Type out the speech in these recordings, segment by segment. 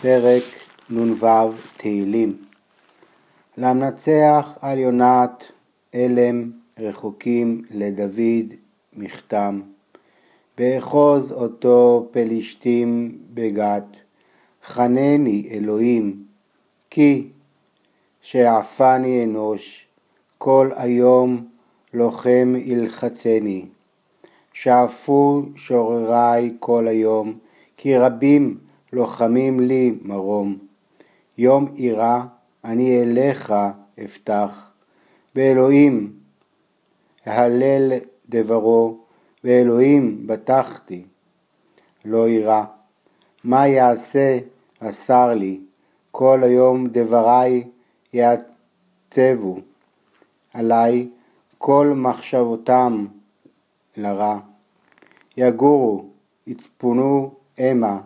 פרק נ"ו תהילים. למנצח על יונת אלם רחוקים לדוד מכתם. באחוז אותו פלישתים בגת. חנני אלוהים כי שעפני אנוש כל היום לוחם ילחצני שאפו שוררי כל היום כי רבים לוחמים לי מרום. יום אירה אני אליך אפתח, באלוהים אהלל דברו, באלוהים בטחתי. לא אירא, מה יעשה השר לי, כל היום דברי יעצבו, עלי כל מחשבותם לרע. יגורו, יצפונו המה,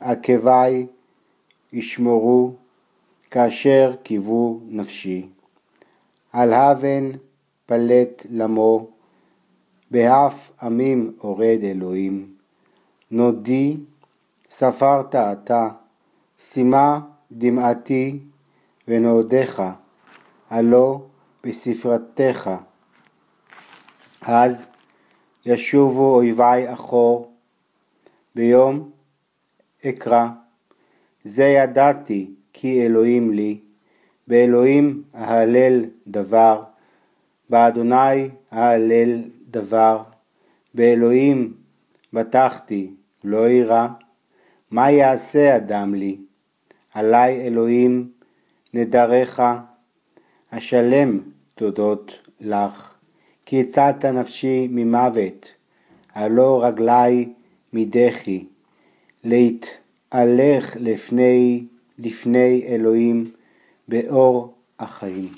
עקבי ישמרו כאשר קיוו נפשי. על הבן פלט למו, באף עמים אורד אלוהים. נודי ספרת אתה, שימה דמעתי ונודיך, הלא בספרתך. אז ישובו אויבי אחור, ביום אקרא, זה ידעתי כי אלוהים לי, באלוהים אהלל דבר, באדוני אהלל דבר, באלוהים בטחתי לא אירא, מה יעשה אדם לי? עלי אלוהים נדריך, אשלם תודות לך, כי הצלת נפשי ממוות, הלא רגלי מדחי. להתהלך לפני, לפני אלוהים באור החיים.